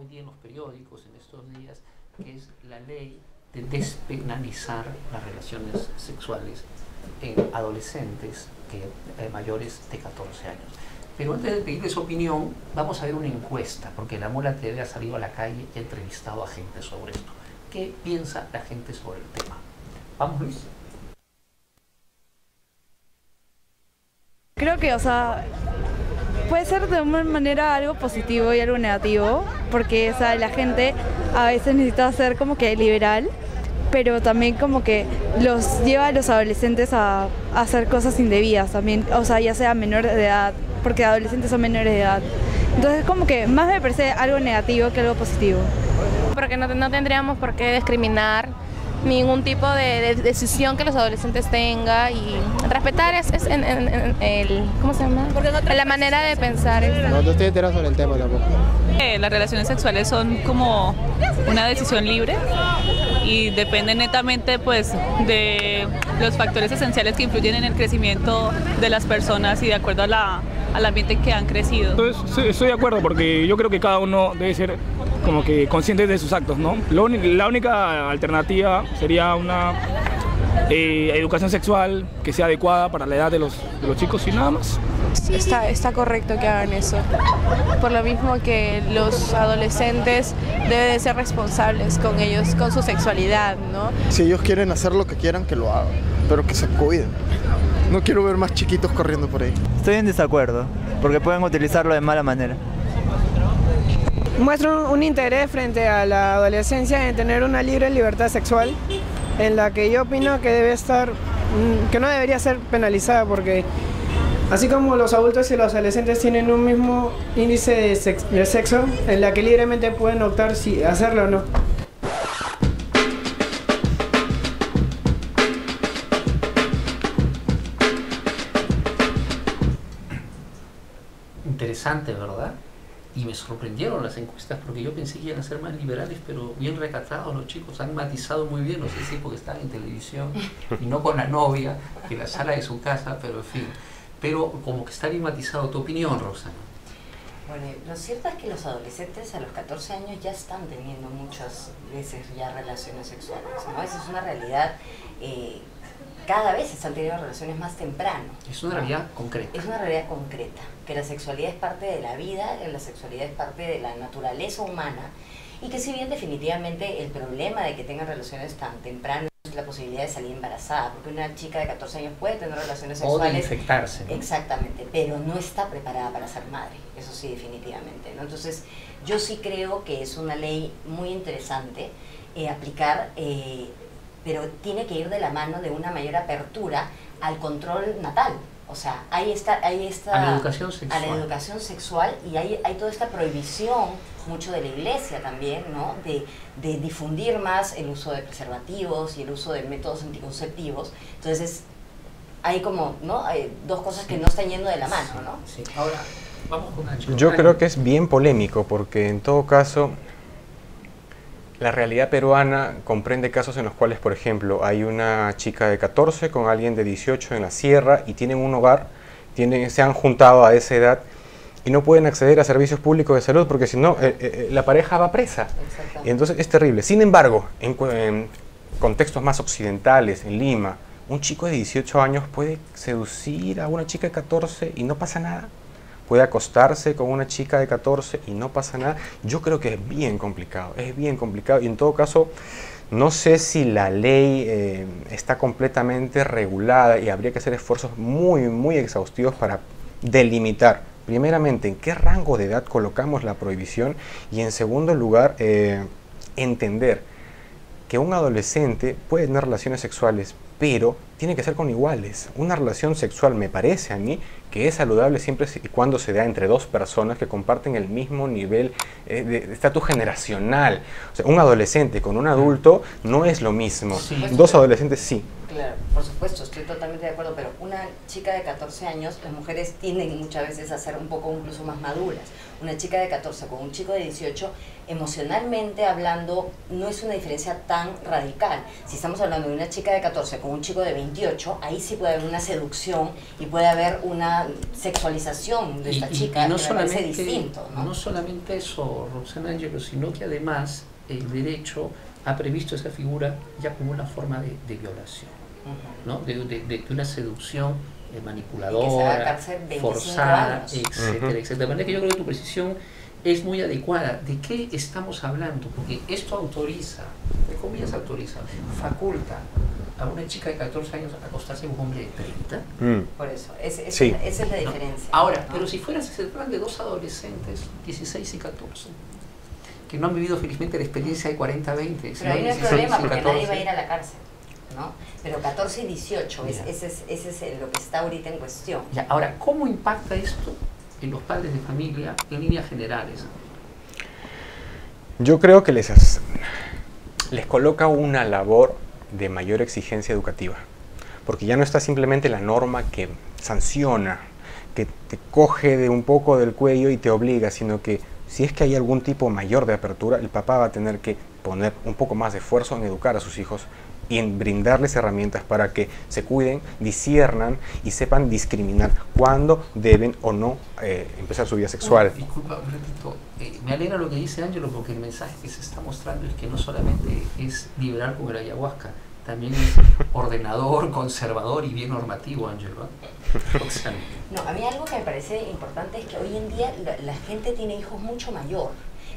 Día en los periódicos en estos días, que es la ley de despenalizar las relaciones sexuales en adolescentes que, eh, mayores de 14 años. Pero antes de pedirles su opinión, vamos a ver una encuesta, porque la Mola TV ha salido a la calle y ha entrevistado a gente sobre esto. ¿Qué piensa la gente sobre el tema? Vamos, Luis. Creo que, o sea, puede ser de una manera algo positivo y algo negativo, porque, o la gente a veces necesita ser como que liberal, pero también como que los lleva a los adolescentes a, a hacer cosas indebidas también, o sea, ya sea menor de edad, porque adolescentes son menores de edad. Entonces, como que más me parece algo negativo que algo positivo. porque no, no tendríamos por qué discriminar ningún tipo de, de decisión que los adolescentes tengan y respetar es, es en, en- en el, ¿cómo se llama? la manera de pensar. No, no estoy enterado sobre el tema tampoco. Eh, Las relaciones sexuales son como una decisión libre y depende netamente pues de los factores esenciales que influyen en el crecimiento de las personas y de acuerdo a la, al ambiente que han crecido. Entonces, sí, estoy de acuerdo porque yo creo que cada uno debe ser como que consciente de sus actos, ¿no? Lo la única alternativa sería una eh, educación sexual que sea adecuada para la edad de los, de los chicos y nada más. Está, está correcto que hagan eso. Por lo mismo que los adolescentes deben de ser responsables con ellos, con su sexualidad, ¿no? Si ellos quieren hacer lo que quieran, que lo hagan, pero que se cuiden. No quiero ver más chiquitos corriendo por ahí. Estoy en desacuerdo, porque pueden utilizarlo de mala manera. Muestro un interés frente a la adolescencia en tener una libre libertad sexual, en la que yo opino que debe estar, mm, que no debería ser penalizada, porque así como los adultos y los adolescentes tienen un mismo índice de, de sexo, en la que libremente pueden optar si hacerlo o no. Interesante, ¿verdad? Y me sorprendieron las encuestas porque yo pensé que iban a ser más liberales, pero bien recatados los chicos, han matizado muy bien, no sé si porque están en televisión [LAUGHS] y no con la novia, en la sala de su casa, pero en fin. Pero como que está bien matizado. ¿Tu opinión, Rosana? Bueno, lo cierto es que los adolescentes a los 14 años ya están teniendo muchas veces ya relaciones sexuales, ¿no? Esa es una realidad. eh, cada vez están teniendo relaciones más temprano. Es una ¿no? realidad concreta. Es una realidad concreta, que la sexualidad es parte de la vida, que la sexualidad es parte de la naturaleza humana y que si bien definitivamente el problema de que tengan relaciones tan tempranas es la posibilidad de salir embarazada, porque una chica de 14 años puede tener relaciones O de sexuales. infectarse. ¿no? Exactamente, pero no está preparada para ser madre, eso sí definitivamente. ¿no? Entonces yo sí creo que es una ley muy interesante eh, aplicar, eh, pero tiene que ir de la mano de una mayor apertura al control natal, O sea, ahí está, ahí está A la educación a sexual. la educación sexual y hay, hay toda esta prohibición, mucho de la iglesia también, ¿no? De, de difundir más el uso de preservativos y el uso de métodos anticonceptivos. Entonces, hay como, ¿no? Hay dos cosas que no están yendo de la mano, ¿no? Sí. Ahora, vamos con Ángelo. Yo creo que es bien polémico porque en todo caso la realidad peruana comprende casos en los cuales, por ejemplo, hay una chica de 14 con alguien de 18 en la sierra y tienen un hogar, tienen, se han juntado a esa edad y no pueden acceder a servicios públicos de salud porque si no, eh, eh, la pareja va presa. Y entonces es terrible. Sin embargo, en, en contextos más occidentales, en Lima, un chico de 18 años puede seducir a una chica de 14 y no pasa nada. Puede acostarse con una chica de 14 y no pasa nada. Yo creo que es bien complicado, es bien complicado. Y en todo caso, no sé si la ley eh, está completamente regulada y habría que hacer esfuerzos muy, muy exhaustivos para delimitar, primeramente, en qué rango de edad colocamos la prohibición y en segundo lugar, eh, entender que un adolescente puede tener relaciones sexuales, pero tiene que ser con iguales. Una relación sexual me parece a mí que es saludable siempre y cuando se da entre dos personas que comparten el mismo nivel eh, de estatus generacional. O sea, un adolescente con un adulto no es lo mismo. Dos adolescentes sí. Claro, por supuesto, estoy totalmente de acuerdo, pero una chica de 14 años, las mujeres tienden muchas veces a ser un poco incluso más maduras. Una chica de 14 con un chico de 18, emocionalmente hablando, no es una diferencia tan radical. Si estamos hablando de una chica de 14 con un chico de 28, ahí sí puede haber una seducción y puede haber una sexualización de esta y- chica y no que solamente, distinto. ¿no? no solamente eso, Rosana Angelo, sino que además el derecho ha previsto esa figura ya como una forma de, de violación, ¿no? de, de- de- de una seducción eh, Y que se va a manipuladora, cárcel 25 forzada, años. etcétera, etcétera. De manera que yo creo que tu precisión es muy adecuada. ¿De qué estamos hablando? Porque esto autoriza, de comillas autoriza, faculta a una chica de 14 años a acostarse con un hombre de 30. Mm. Por eso, es- es- Sí. esa es la ¿no? diferencia. Ahora, ¿no? pero si fueras ese plan de dos adolescentes, 16 y 14, que no han vivido felizmente la experiencia de 40-20, Pero no hay 16 problema porque 14, nadie va a ir a la cárcel, ¿no? Pero 14 y 18, es- Ya. ese es, ese es el- lo que está ahorita en cuestión. Ya, ahora, ¿cómo impacta esto en los padres de familia en líneas generales? Yo creo que les, les coloca una labor de mayor exigencia educativa, porque ya no está simplemente la norma que sanciona, que te coge de un poco del cuello y te obliga, sino que si es que hay algún tipo mayor de apertura, el papá va a tener que poner un poco más de esfuerzo en educar a sus hijos y en brindarles herramientas para que se cuiden, disciernan y sepan discriminar cuándo deben o no eh, empezar su vida sexual. Oh, disculpa un ratito, Eh, me alegra lo que dice Ángelo porque el mensaje que se está mostrando es que no solamente es liberal como el ayahuasca, también es [LAUGHS] ordenador, conservador y bien normativo, Ángelo. ¿eh? [LAUGHS] No, a mí algo que me parece importante es que hoy en día la, la gente tiene hijos mucho mayor.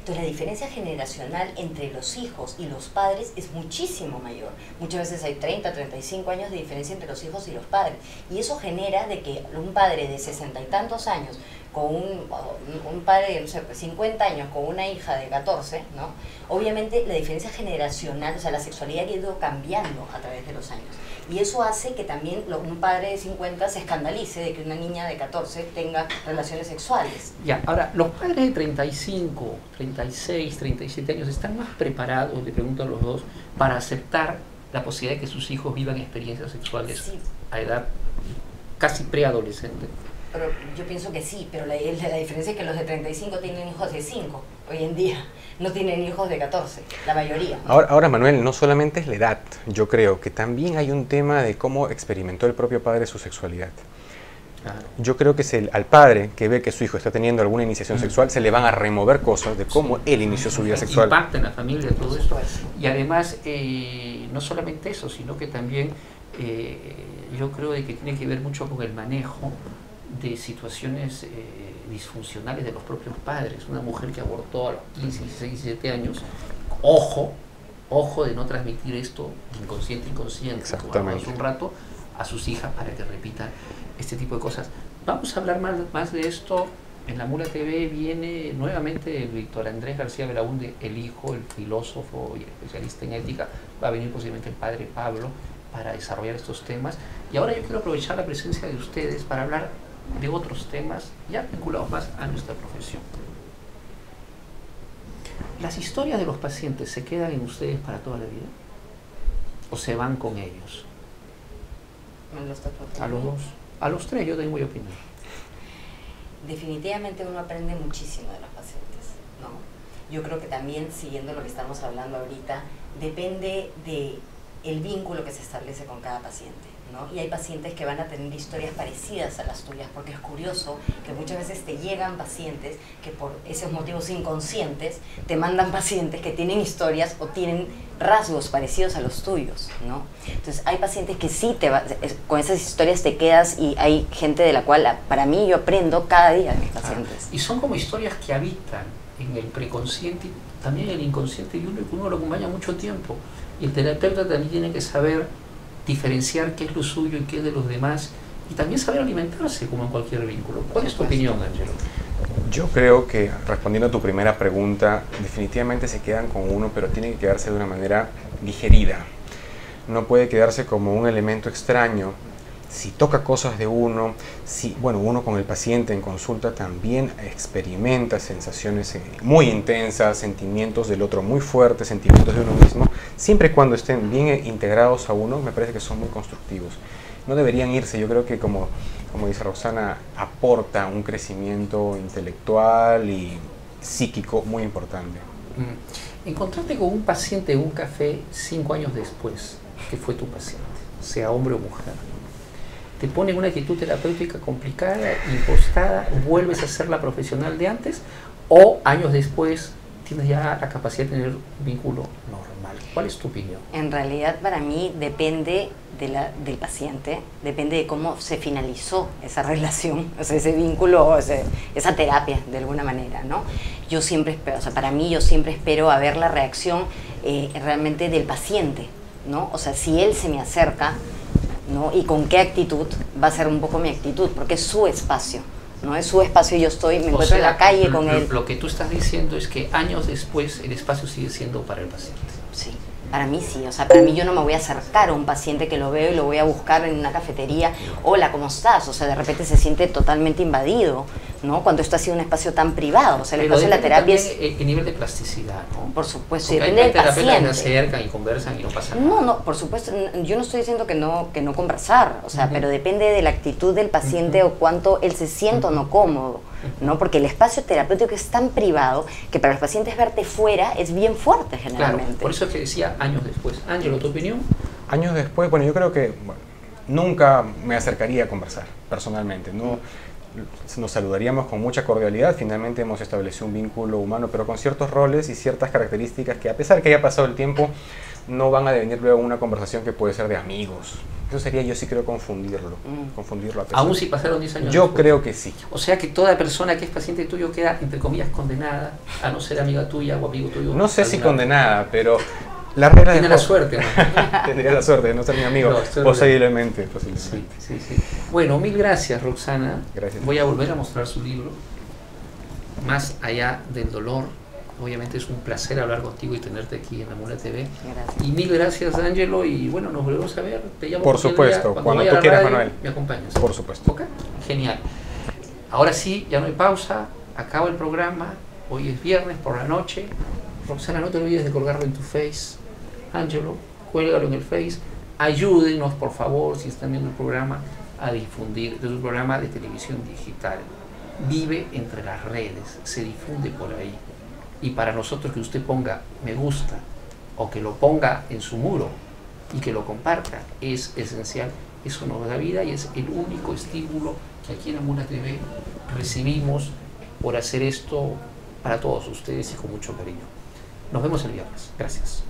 Entonces la diferencia generacional entre los hijos y los padres es muchísimo mayor. Muchas veces hay 30, 35 años de diferencia entre los hijos y los padres. Y eso genera de que un padre de sesenta y tantos años con un, un padre de no sé, 50 años con una hija de 14, ¿no? Obviamente la diferencia generacional, o sea, la sexualidad ha ido cambiando a través de los años. Y eso hace que también un padre de 50 se escandalice de que una niña de 14 tenga relaciones sexuales. Ya, ahora, los padres de 35, 36, 37 años están más preparados, le pregunto a los dos, para aceptar la posibilidad de que sus hijos vivan experiencias sexuales Sí. a edad casi preadolescente. Pero yo pienso que sí, pero la, la- la diferencia es que los de 35 tienen hijos de 5 hoy en día, no tienen hijos de 14, la mayoría. Ahora, ahora, Manuel, no solamente es la edad, yo creo que también hay un tema de cómo experimentó el propio padre su sexualidad. Yo creo que es el- al padre que ve que su hijo está teniendo alguna iniciación Mm. sexual, se le van a remover cosas de cómo él inició su vida sexual. Impacta en la familia todo esto. Y además, eh, no solamente eso, sino que también eh, yo creo de que tiene que ver mucho con el manejo de situaciones eh, disfuncionales de los propios padres. Una mujer que abortó a los 15, 16, 17 años, ojo, ojo de no transmitir esto inconsciente, inconsciente, como Exactamente. hablamos un rato, a sus hijas para que repitan este tipo de cosas. Vamos a hablar más, más de esto. En la Mula TV viene nuevamente el Víctor Andrés García Belaúnde, el hijo, el filósofo y especialista en ética. Va a venir posiblemente el padre Pablo para desarrollar estos temas. Y ahora yo quiero aprovechar la presencia de ustedes para hablar de otros temas ya vinculados más a nuestra profesión. ¿Las historias de los pacientes se quedan en ustedes para toda la vida? ¿O se van con ellos? A los dos. A los tres yo tengo mi opinión. Definitivamente uno aprende muchísimo de los pacientes, ¿no? Yo creo que también, siguiendo lo que estamos hablando ahorita, depende de el vínculo que se establece con cada paciente. ¿No? Y hay pacientes que van a tener historias parecidas a las tuyas, porque es curioso que muchas veces te llegan pacientes que por esos motivos inconscientes te mandan pacientes que tienen historias o tienen rasgos parecidos a los tuyos, ¿no? Entonces hay pacientes que sí te va, con esas historias te quedas y hay gente de la cual para mí yo aprendo cada día de mis pacientes. Y son como historias que habitan en el preconsciente y también en el inconsciente y uno, uno lo acompaña mucho tiempo. Y el terapeuta también tiene que saber diferenciar qué es lo suyo y qué es de los demás y también saber alimentarse como en cualquier vínculo. ¿Cuál es tu opinión, Angelo? Yo creo que respondiendo a tu primera pregunta, definitivamente se quedan con uno, pero tiene que quedarse de una manera digerida. No puede quedarse como un elemento extraño si toca cosas de uno, si, bueno, uno con el paciente en consulta también experimenta sensaciones eh, muy intensas, sentimientos del otro muy fuertes, sentimientos de uno mismo, siempre y cuando estén bien integrados a uno, me parece que son muy constructivos. No deberían irse, yo creo que como, como dice Roxana, aporta un crecimiento intelectual y psíquico muy importante. Mm. Encontrarte con un paciente en un café cinco años después que fue tu paciente, sea hombre o mujer te pone en una actitud terapéutica complicada, impostada, vuelves a ser la profesional de antes o años después tienes ya la capacidad de tener un vínculo normal. ¿Cuál es tu opinión? En realidad para mí depende de la, del paciente, depende de cómo se finalizó esa [LAUGHS] relación, o sea, ese vínculo, esa terapia de alguna manera, ¿no? Yo siempre espero, o sea, para mí yo siempre espero a ver la reacción eh, realmente del paciente, ¿no? O sea, si él se me acerca, ¿no? Y con qué actitud va a ser un poco mi actitud, porque es su espacio, ¿no? Es su espacio y yo estoy, me encuentro en la calle con él. Lo que tú estás diciendo es que años después el espacio sigue siendo para el paciente. Sí. Para mí sí, o sea, para mí yo no me voy a acercar a un paciente que lo veo y lo voy a buscar en una cafetería. Hola, ¿cómo estás? O sea, de repente se siente totalmente invadido, ¿no? Cuando esto ha sido un espacio tan privado. O sea, el espacio de la terapia es... El nivel de plasticidad, ¿no? Por supuesto, Porque depende hay del paciente. que se acercan y conversan y no pasa nada. No, no, por supuesto, yo no estoy diciendo que no, que no conversar, o sea, pero depende de la actitud del paciente o cuánto él se sienta o no cómodo. ¿No? Porque el espacio terapéutico es tan privado que para los pacientes verte fuera es bien fuerte generalmente. Claro, por eso es que decía años después. Ángelo, ¿tu opinión? Años después, bueno, yo creo que bueno, nunca me acercaría a conversar personalmente. No, nos saludaríamos con mucha cordialidad, finalmente hemos establecido un vínculo humano, pero con ciertos roles y ciertas características que a pesar de que haya pasado el tiempo, no van a devenir luego una conversación que puede ser de amigos. Eso sería, yo sí creo, confundirlo. Mm. confundirlo a Aún si pasaron 10 años Yo después. creo que sí. O sea que toda persona que es paciente tuyo queda, entre comillas, condenada a no ser amiga tuya o amigo tuyo. No sé si condenada, pero la regla Tiene de la suerte, ¿no? [LAUGHS] Tendría la suerte de no ser mi amigo. No, posiblemente, posiblemente. Sí, sí. Bueno, mil gracias, Roxana. Gracias. Voy a volver a mostrar su libro, Más allá del dolor. Obviamente es un placer hablar contigo y tenerte aquí en la Mula TV. Gracias. Y mil gracias, Ángelo. Y bueno, nos volvemos a ver. Te llamo Por cualquier supuesto, día, cuando tú quieras, radio, Manuel. Me acompañas. Por supuesto. ¿Ok? Genial. Ahora sí, ya no hay pausa. Acaba el programa. Hoy es viernes por la noche. Roxana, no te olvides de colgarlo en tu face. Ángelo, cuélgalo en el face. Ayúdenos, por favor, si están viendo el programa, a difundir. Es un programa de televisión digital. Vive entre las redes, se difunde por ahí. Y para nosotros que usted ponga me gusta o que lo ponga en su muro y que lo comparta es esencial. Eso nos da vida y es el único estímulo que aquí en Amuna TV recibimos por hacer esto para todos ustedes y con mucho cariño. Nos vemos el viernes. Gracias.